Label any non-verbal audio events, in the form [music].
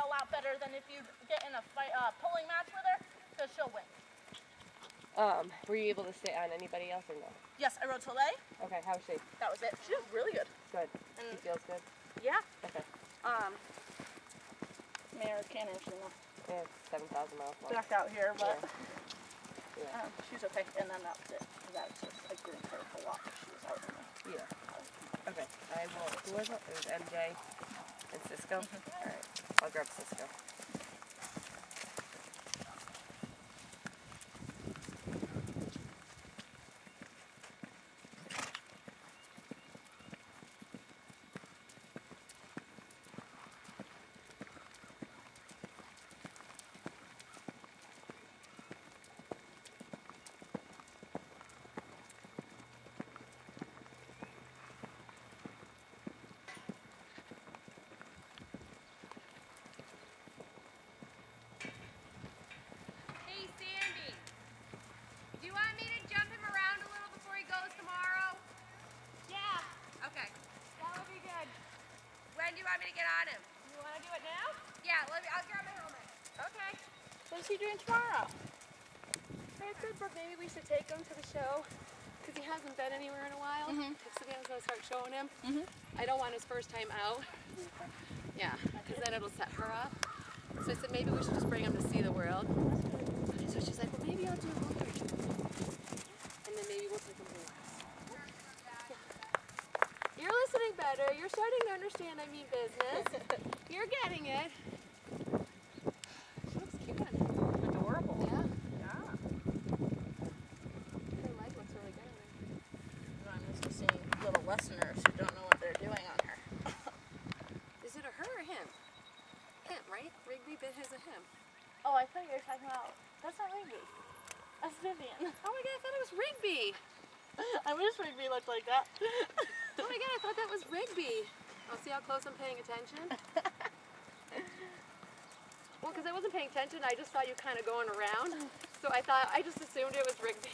a lot better than if you get in a fight, uh, pulling match with her, because she'll win. Um, were you able to sit on anybody else or no? Yes, I rode Soleil. Okay, how was she? That was it. She was really good. Good. And She feels good? yeah, Okay. um, Mayor Cannon, she went Yeah, it's 7,000 miles long. back out here, but Yeah. um, she's okay. And then that was it. That's just I didn't care a lot. She was out in the Yeah. Okay. I will. Who was it? It was MJ and Cisco. All right. I'll grab Cisco. Hey, Sandy. Do you want me to jump him around a little before he goes tomorrow? Yeah. Okay. That would be good. When do you want me to get on him? You want to do it now? Yeah, let me. I'll grab my helmet. Okay. What's he doing tomorrow? I said, but maybe we should take him to the show because he hasn't been anywhere in a while. Mhm. Savannah's gonna start showing him. Mhm. I don't want his first time out. Yeah, because then it'll set her up. So I said maybe we should just bring him to see the world. So she's like, well, maybe I'll do a road trip. And then maybe we'll take him to the west. You're listening better. You're starting to understand I mean business. [laughs] You're getting it. She looks cute on. Adorable. Yeah. Yeah. Her leg looks really good on her. I'm used to seeing little listeners who don't know what they're doing on her. [laughs] Is it a her or him? Him, right? Rigby bit his a him. Oh, I thought you were talking about. That's not Rigby. That's Vivian. Oh my god, I thought it was Rigby. [laughs] I wish Rigby looked like that. Oh my god, I thought that was Rigby. Oh, see how close I'm paying attention? [laughs] well, because I wasn't paying attention, I just saw you kind of going around. So I thought, I just assumed it was Rigby.